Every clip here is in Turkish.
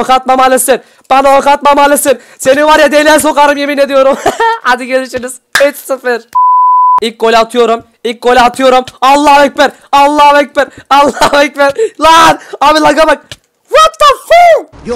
ok atmamalısın. Bana ok atmamalısın. Seni var ya deliğe sokarım yemin ediyorum. Hadi görüşürüz. 3-0. İlk golü atıyorum. İlk golü atıyorum. Allahu ekber. Allahu ekber. Allahu ekber. Lan abi laga bak. What the fuck?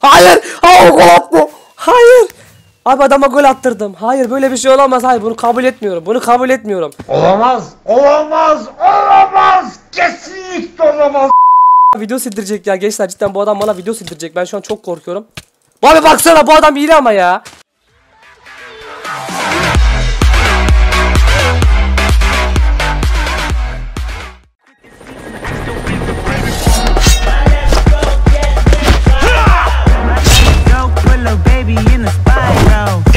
Hayır. Hayır gol attı. Hayır. Abi adama gol attırdım. Hayır böyle bir şey olamaz. Hayır bunu kabul etmiyorum. Bunu kabul etmiyorum. Olamaz, olamaz, olamaz. Video sildirecek ya gençler cidden bu adam bana video sildirecek. Ben şu an çok korkuyorum. Abi baksana bu adam iyi ama ya. Baby in the note.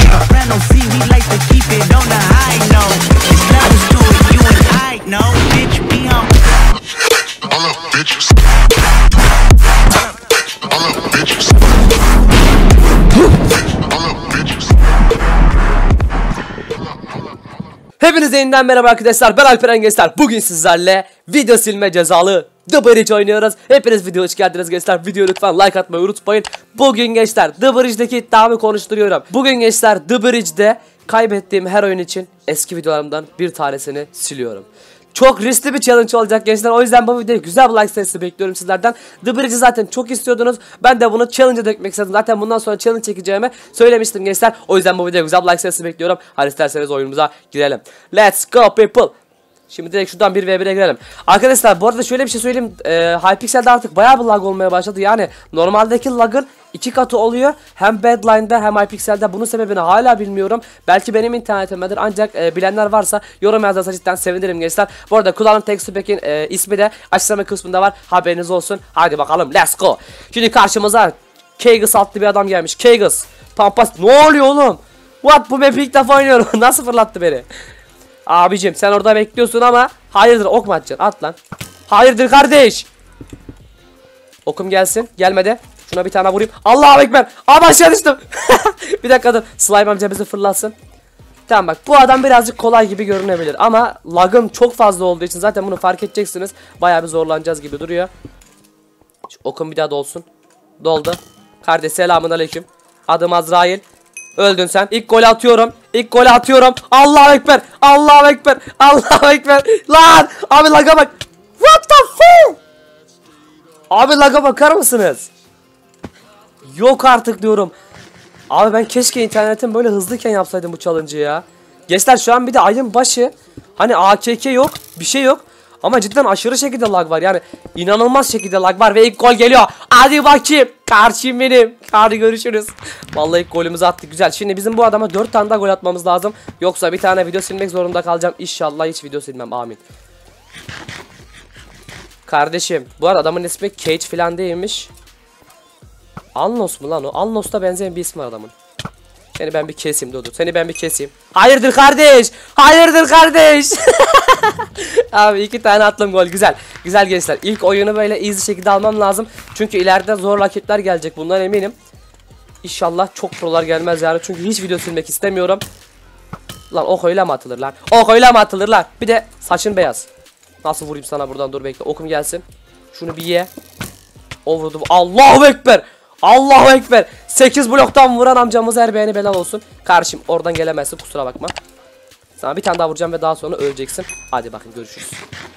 Hepinize yeniden merhaba arkadaşlar. Ben Alperen Gençler. Bugün sizlerle video silme cezalı The Bridge oynuyoruz. Hepiniz video hoş geldiniz gençler. Video lütfen like atmayı unutmayın. Bugün gençler The Bridge'deki iddiamı konuşturuyorum. Bugün gençler The Bridge'de kaybettiğim her oyun için eski videolarımdan bir tanesini siliyorum. Çok riskli bir challenge olacak gençler. O yüzden bu videoya güzel bir like sayısı bekliyorum sizlerden. The Bridge'i zaten çok istiyordunuz. Ben de bunu challenge'a dökmek istedim. Zaten bundan sonra challenge çekeceğimi söylemiştim gençler. O yüzden bu videoya güzel bir like sayısı bekliyorum. Hadi isterseniz oyunumuza girelim. Let's go people. Şimdi direkt şuradan 1v1'e girelim. Arkadaşlar bu arada şöyle bir şey söyleyeyim. Ee, Hypixel'de artık bayağı bir lag olmaya başladı. Yani normaldeki lagın iki katı oluyor. Hem Badline'da hem Hypixel'de. Bunun sebebini hala bilmiyorum. Belki benim internetimdedir. Ancak e, bilenler varsa yorum yazarsa cidden sevinirim gençler. Bu arada kullanım tekstü e, ismi de açıklama kısmında var. Haberiniz olsun. Hadi bakalım let's go. Şimdi karşımıza Kegis adlı bir adam gelmiş. Kegis. Pampas. Ne oluyor oğlum? What bu map'i ilk defa oynuyorum. Nasıl fırlattı beni? Abicim sen orada bekliyorsun ama hayırdır ok mu atacaksın? At lan. Hayırdır kardeş. Okum gelsin. Gelmedi. Şuna bir tane vurayım. Allahu ekber. Abi aşağı düştüm. bir dakika dur. Slime amca bizi fırlatsın. Tamam bak bu adam birazcık kolay gibi görünebilir ama lagım çok fazla olduğu için zaten bunu fark edeceksiniz. Bayağı bir zorlanacağız gibi duruyor. Şu okum bir daha dolsun. Doldu. Kardeş selamun aleyküm. Adım Azrail. Öldün sen. İlk golü atıyorum. İlk golü atıyorum. Allahu ekber. Allahu ekber. Allahu ekber. Lan abi laga bak. What the fuck? Abi laga bakar mısınız? Yok artık diyorum. Abi ben keşke internetim böyle hızlıyken yapsaydım bu challenge'ı ya. Gençler şu an bir de ayın başı. Hani AKK yok. Bir şey yok. Ama cidden aşırı şekilde lag var. Yani inanılmaz şekilde lag var. Ve ilk gol geliyor. Hadi bakayım. Karşıyım benim. Hadi görüşürüz. Vallahi ilk golümüzü attık. Güzel. Şimdi bizim bu adama 4 tane daha gol atmamız lazım. Yoksa bir tane video silmek zorunda kalacağım. İnşallah hiç video silmem. Amin. Kardeşim. Bu arada adamın ismi Cage falan değilmiş. Alnos mu lan o? Alnos'ta benzeyen bir ismi var adamın. Seni ben bir keseyim Dudu. Seni ben bir keseyim. Hayırdır kardeş? Hayırdır kardeş? Abi iki tane attım gol. Güzel. Güzel gençler. İlk oyunu böyle easy şekilde almam lazım. Çünkü ileride zor rakipler gelecek. Bundan eminim. İnşallah çok prolar gelmez yani. Çünkü hiç video silmek istemiyorum. Lan ok öyle mi atılır lan? Ok öyle mi atılır lan? Bir de saçın beyaz. Nasıl vurayım sana buradan dur bekle. Okum gelsin. Şunu bir ye. O vurdu. Allahu Ekber. Allahu Ekber. 8 bloktan vuran amcamız her beğeni belal olsun. Karşım oradan gelemezsin kusura bakma. Sana bir tane daha vuracağım ve daha sonra öleceksin. Hadi bakın görüşürüz.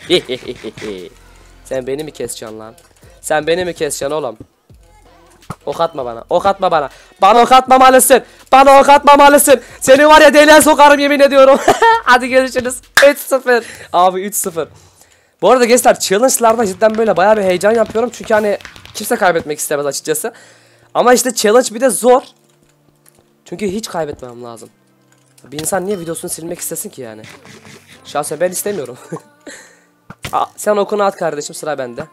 Sen beni mi keseceksin lan? Sen beni mi keseceksin oğlum? Ok atma bana. Ok atma bana. Bana ok atmamalısın. Bana ok atmamalısın. Seni var ya deliğe sokarım yemin ediyorum. Hadi görüşürüz. 3-0. Abi 3-0. Bu arada gençler challenge'larda cidden böyle bayağı bir heyecan yapıyorum. Çünkü hani kimse kaybetmek istemez açıkçası. Ama işte challenge bir de zor. Çünkü hiç kaybetmem lazım. Bir insan niye videosunu silmek istesin ki yani? Şahsen ben istemiyorum. Aa, sen okunu at kardeşim sıra bende.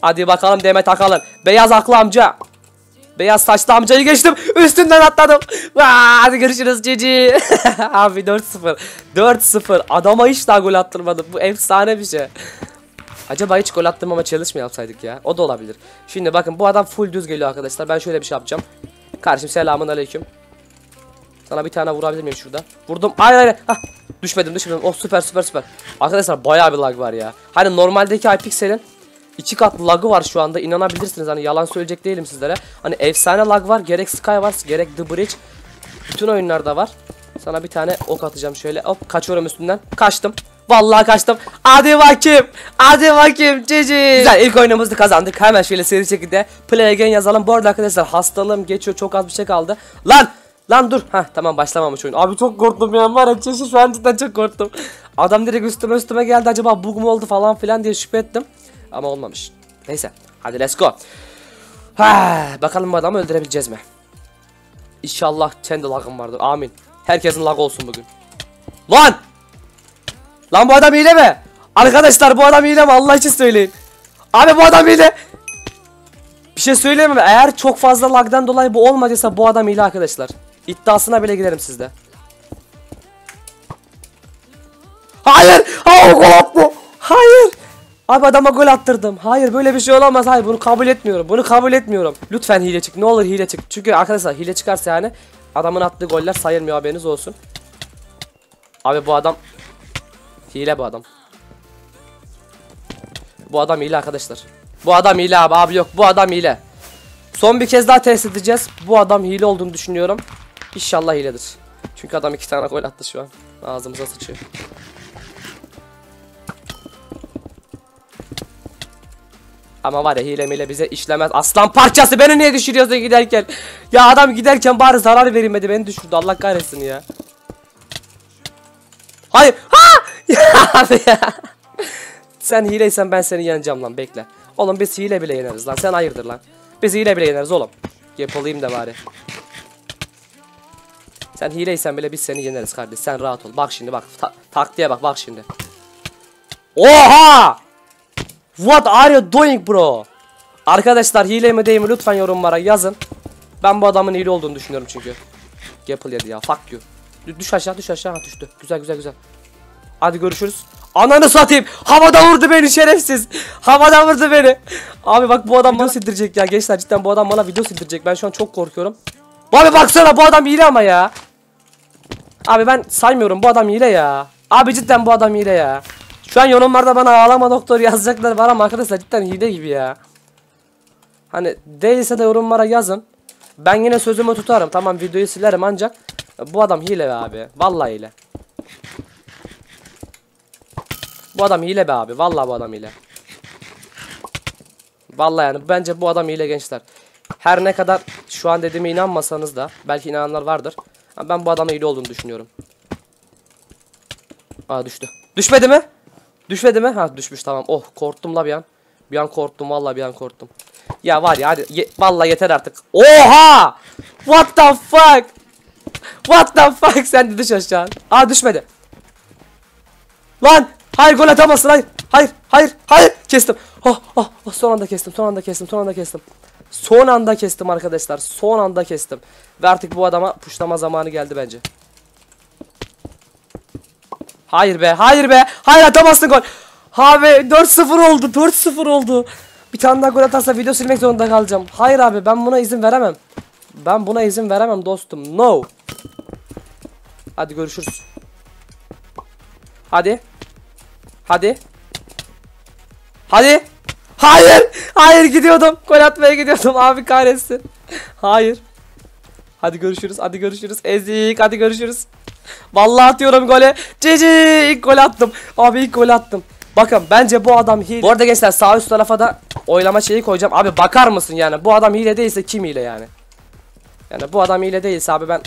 Hadi bakalım Demet Akalın. Beyaz aklı amca. Beyaz saçlı amcayı geçtim. Üstünden atladım. Vaa, hadi görüşürüz cici. Abi 4-0. 4-0. Adama hiç daha gol attırmadım. Bu efsane bir şey. Acaba hiç gol attırmama challenge mi yapsaydık ya? O da olabilir. Şimdi bakın bu adam full düz geliyor arkadaşlar. Ben şöyle bir şey yapacağım. Kardeşim selamun aleyküm. Sana bir tane vurabilir miyim şurada? Vurdum. Hayır hayır. Hah. Düşmedim düşmedim. Oh süper süper süper. Arkadaşlar bayağı bir lag var ya. Hani normaldeki Hypixel'in iki kat lagı var şu anda inanabilirsiniz hani yalan söyleyecek değilim sizlere. Hani efsane lag var gerek Skywars gerek The Bridge bütün oyunlarda var. Sana bir tane ok atacağım şöyle hop kaçıyorum üstünden kaçtım. Vallahi kaçtım. Hadi bakayım. Hadi bakayım cici. Güzel ilk oyunumuzu kazandık. Hemen şöyle seri şekilde play again yazalım. Bu arada arkadaşlar hastalığım geçiyor. Çok az bir şey kaldı. Lan Lan dur. Ha tamam başlamamış oyun. Abi çok korktum ya. Var ya çeşit şu an cidden çok korktum. Adam direkt üstüme üstüme geldi. Acaba bug mu oldu falan filan diye şüphe ettim. Ama olmamış. Neyse. Hadi let's go. Ha, bakalım bu adamı öldürebileceğiz mi? İnşallah kendi lagım vardır. Amin. Herkesin lag olsun bugün. Lan! Lan bu adam hile mi? Arkadaşlar bu adam hile mi? Allah için söyleyin. Abi bu adam hile. Bir şey söyleyeyim mi? Eğer çok fazla lagdan dolayı bu olmadıysa bu adam hile arkadaşlar. İddiasına bile giderim sizde. Hayır! Hayır gol attı. Hayır! Abi adama gol attırdım. Hayır böyle bir şey olamaz. Hayır bunu kabul etmiyorum. Bunu kabul etmiyorum. Lütfen hile çık. Ne olur hile çık. Çünkü arkadaşlar hile çıkarsa yani adamın attığı goller sayılmıyor haberiniz olsun. Abi bu adam hile bu adam. Bu adam hile arkadaşlar. Bu adam hile abi abi yok bu adam hile. Son bir kez daha test edeceğiz. Bu adam hile olduğunu düşünüyorum. İnşallah hiledir. Çünkü adam iki tane gol attı şu an. Ağzımıza sıçıyor. Ama var ya hile mile bize işlemez. Aslan parçası beni niye düşürüyorsun giderken? Ya adam giderken bari zarar verilmedi beni düşürdü. Allah kahretsin ya. Hayır. Ha! Abi ya. Sen hileysen ben seni yeneceğim lan bekle. Oğlum biz hile bile yeneriz lan. Sen hayırdır lan. Biz hile bile yeneriz oğlum. Yapılayım da bari. Sen hileysen bile biz seni yeneriz kardeş. Sen rahat ol. Bak şimdi bak. Ta taktiğe bak bak şimdi. Oha! What are you doing bro? Arkadaşlar hile mi değil mi lütfen yorumlara yazın. Ben bu adamın hile olduğunu düşünüyorum çünkü. Gapple yedi ya. Fuck you. Dü- Düş aşağı düş aşağı. Düştü. Güzel güzel güzel. Hadi görüşürüz. Ananı satayım. Havada vurdu beni şerefsiz. Havada vurdu beni. Abi bak bu adam video sildirecek ya. Gençler cidden bu adam bana video sildirecek. Ben şu an çok korkuyorum. Abi baksana bu adam hile ama ya. Abi ben saymıyorum bu adam hile ya. Abi cidden bu adam hile ya. Şu an yorumlarda bana ağlama doktor yazacaklar var ama arkadaşlar cidden hile gibi ya. Hani değilse de yorumlara yazın. Ben yine sözümü tutarım. Tamam videoyu silerim ancak bu adam hile be abi. Vallahi hile. Bu adam hile be abi. Vallahi bu adam hile. Vallahi yani bence bu adam hile gençler. Her ne kadar şu an dediğime inanmasanız da belki inananlar vardır. Ben bu adamın hile olduğunu düşünüyorum. Aa düştü. Düşmedi mi? Düşmedi mi? Ha düşmüş tamam. Oh korktum la bir an. Bir an korktum vallahi bir an korktum. Ya var ya hadi ye, vallahi yeter artık. Oha! What the fuck? What the fuck? Sen de düş aşağı. Aa düşmedi. Lan! Hayır gol atamazsın hayır. Hayır hayır hayır. Kestim. Oh, oh, oh, son anda kestim son anda kestim son anda kestim. Son anda kestim arkadaşlar. Son anda kestim. Ve artık bu adama puşlama zamanı geldi bence. Hayır be hayır be. Hayır atamazsın gol. Abi 4-0 oldu 4-0 oldu. Bir tane daha gol atarsa video silmek zorunda kalacağım. Hayır abi ben buna izin veremem. Ben buna izin veremem dostum. No. Hadi görüşürüz. Hadi. Hadi. Hadi. Hayır. Hayır gidiyordum. Gol atmaya gidiyordum. Abi kahretsin. Hayır. Hadi görüşürüz. Hadi görüşürüz. Ezik. Hadi görüşürüz. Vallahi atıyorum gole. Cici ilk gol attım. Abi ilk gol attım. Bakın bence bu adam hile. Bu arada gençler sağ üst tarafa da oylama şeyi koyacağım. Abi bakar mısın yani? Bu adam hile değilse kim hile yani? Yani bu adam hile değilse abi ben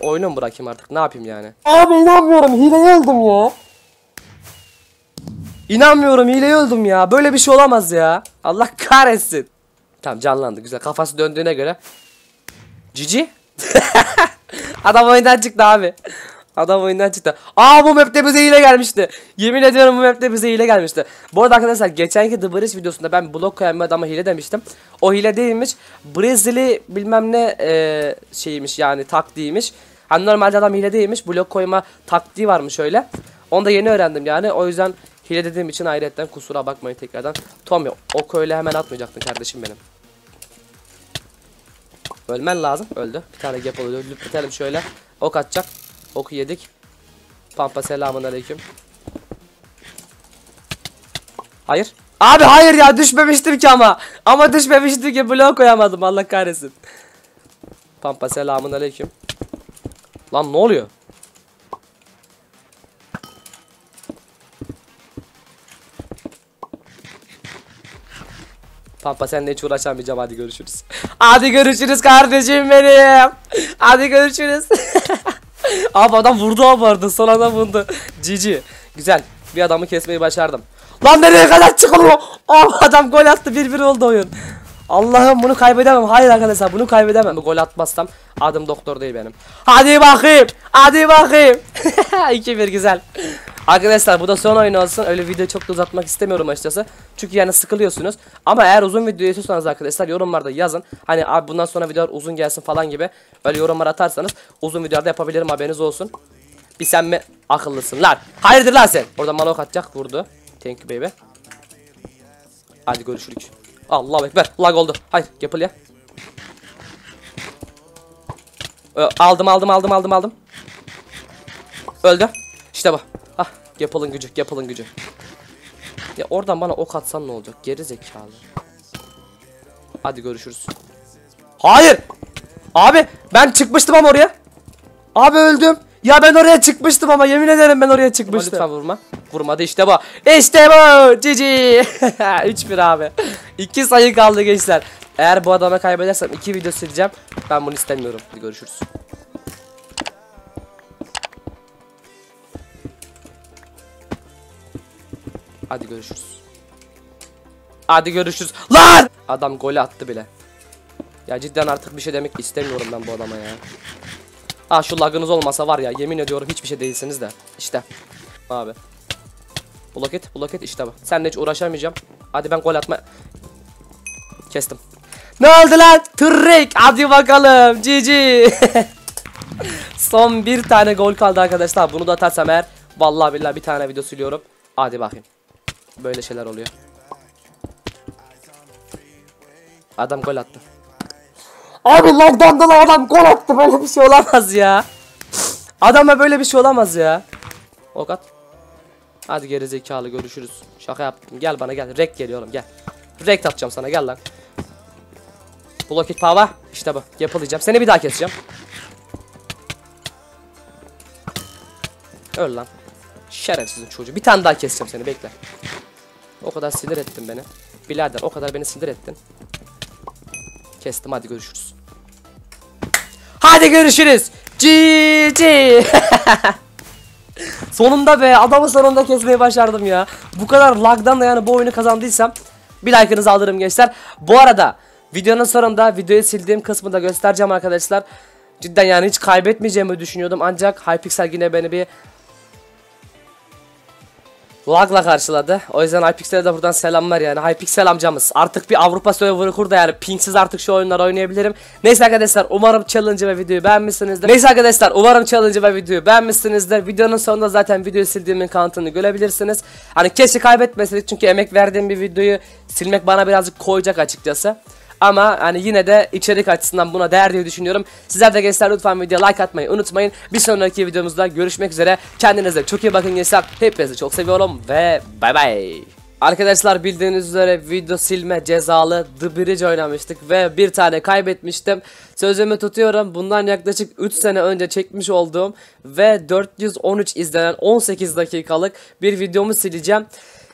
oyunu mu bırakayım artık? Ne yapayım yani? Abi inanmıyorum. Hileye öldüm ya. İnanmıyorum hileye öldüm ya. Böyle bir şey olamaz ya. Allah kahretsin. Tamam canlandı güzel. Kafası döndüğüne göre. Cici. Adam oyundan çıktı abi. Adam oyundan çıktı. Aa bu map'te bize hile gelmişti. Yemin ediyorum bu map'te bize hile gelmişti. Bu arada arkadaşlar geçenki The Bridge videosunda ben blok koyan bir adama hile demiştim. O hile değilmiş. Brezili bilmem ne e, şeymiş yani taktiğiymiş. Hani normalde adam hile değilmiş. Blok koyma taktiği varmış öyle. Onu da yeni öğrendim yani. O yüzden hile dediğim için ayrıyetten kusura bakmayın tekrardan. Tommy o öyle hemen atmayacaktın kardeşim benim. Ölmen lazım. Öldü. Bir tane gap oluyor. Bitelim şöyle. Ok atacak. Oku yedik. Pampa selamun aleyküm. Hayır. Abi hayır ya düşmemiştim ki ama. Ama düşmemiştim ki blok koyamadım Allah kahretsin. Pampa selamun aleyküm. Lan ne oluyor? Pampa seninle hiç uğraşamayacağım hadi görüşürüz. Hadi görüşürüz kardeşim benim. Hadi görüşürüz. abi adam vurdu abi arada son adam vurdu. Cici. Güzel. Bir adamı kesmeyi başardım. Lan nereye kadar çıkılıyor? Oh adam gol attı 1-1 oldu oyun. Allah'ım bunu kaybedemem. Hayır arkadaşlar bunu kaybedemem. Gol atmazsam adım doktor değil benim. Hadi bakayım. Hadi bakayım. 2-1 güzel. Arkadaşlar bu da son oyun olsun. Öyle video çok da uzatmak istemiyorum açıkçası. Çünkü yani sıkılıyorsunuz. Ama eğer uzun video istiyorsanız arkadaşlar yorumlarda yazın. Hani abi bundan sonra videolar uzun gelsin falan gibi. Böyle yorumlar atarsanız uzun videolarda yapabilirim haberiniz olsun. Bir sen mi akıllısın lan? Hayırdır lan sen? Orada malok atacak vurdu. Thank you baby. Hadi görüşürük. Allah ekber. Lag oldu. Hayır yapıl ya. Ö, aldım aldım aldım aldım aldım. Öldü. İşte bu. Ah yapılın gücü yapılın gücü. Ya oradan bana ok atsan ne olacak? Geri zekalı. Hadi görüşürüz. Hayır. Abi ben çıkmıştım ama oraya. Abi öldüm. Ya ben oraya çıkmıştım ama yemin ederim ben oraya çıkmıştım. Lütfen vurma. Vurmadı işte bu. İşte bu. Cici. 3-1 abi. 2 sayı kaldı gençler. Eğer bu adama kaybedersem 2 video sileceğim. Ben bunu istemiyorum. Hadi görüşürüz. Hadi görüşürüz. Hadi görüşürüz. Lan! Adam golü attı bile. Ya cidden artık bir şey demek istemiyorum ben bu adama ya. Ha şu lagınız olmasa var ya yemin ediyorum hiçbir şey değilsiniz de. İşte. Abi. Bloket, bloket işte bu. Seninle hiç uğraşamayacağım. Hadi ben gol atma. Kestim. Ne oldu lan? Tırrek. Hadi bakalım. GG. Son bir tane gol kaldı arkadaşlar. Bunu da atarsam eğer vallahi billahi bir tane video siliyorum. Hadi bakayım. Böyle şeyler oluyor. Adam gol attı. Abi lagdan dolayı adam gol attı. Böyle bir şey olamaz ya. Adama böyle bir şey olamaz ya. Ok at. Hadi geri zekalı görüşürüz. Şaka yaptım. Gel bana gel. Rek geliyorum gel. Rek atacağım sana gel lan. Blocket power. İşte bu. Yapılayacağım. Seni bir daha keseceğim. Öl lan. Şerefsizin çocuğu. Bir tane daha keseceğim seni bekle. O kadar sinir ettin beni. Birader o kadar beni sinir ettin. Kestim hadi görüşürüz. Hadi görüşürüz. GG. sonunda be adamı sonunda kesmeyi başardım ya. Bu kadar lagdan da yani bu oyunu kazandıysam bir like'ınızı alırım gençler. Bu arada videonun sonunda videoyu sildiğim kısmı da göstereceğim arkadaşlar. Cidden yani hiç kaybetmeyeceğimi düşünüyordum ancak Hypixel yine beni bir lagla karşıladı. O yüzden Hypixel'e de buradan selamlar yani. Hypixel amcamız. Artık bir Avrupa serverı kur yani pinksiz artık şu oyunları oynayabilirim. Neyse arkadaşlar umarım challenge ve videoyu beğenmişsinizdir. Neyse arkadaşlar umarım challenge ve videoyu beğenmişsinizdir. Videonun sonunda zaten videoyu sildiğimin kanıtını görebilirsiniz. Hani keşke kaybetmeseydik çünkü emek verdiğim bir videoyu silmek bana birazcık koyacak açıkçası. Ama hani yine de içerik açısından buna değer diye düşünüyorum. Sizler de gençler lütfen videoya like atmayı unutmayın. Bir sonraki videomuzda görüşmek üzere. Kendinize çok iyi bakın gençler. Hepinizi çok seviyorum ve bay bay. Arkadaşlar bildiğiniz üzere video silme cezalı The Bridge oynamıştık ve bir tane kaybetmiştim. Sözümü tutuyorum. Bundan yaklaşık 3 sene önce çekmiş olduğum ve 413 izlenen 18 dakikalık bir videomu sileceğim.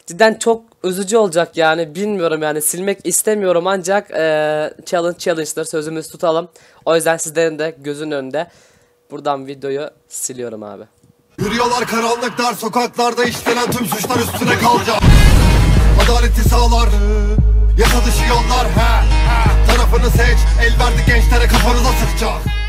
Cidden çok üzücü olacak yani bilmiyorum yani silmek istemiyorum ancak e, challenge challenge'dır sözümüzü tutalım. O yüzden sizlerin de gözün önünde buradan videoyu siliyorum abi. Yürüyorlar karanlık dar sokaklarda işlenen tüm suçlar üstüne kalacak Adaleti sağlar Yasa dışı yollar he. Tarafını seç El verdi gençlere kafanıza sıkacak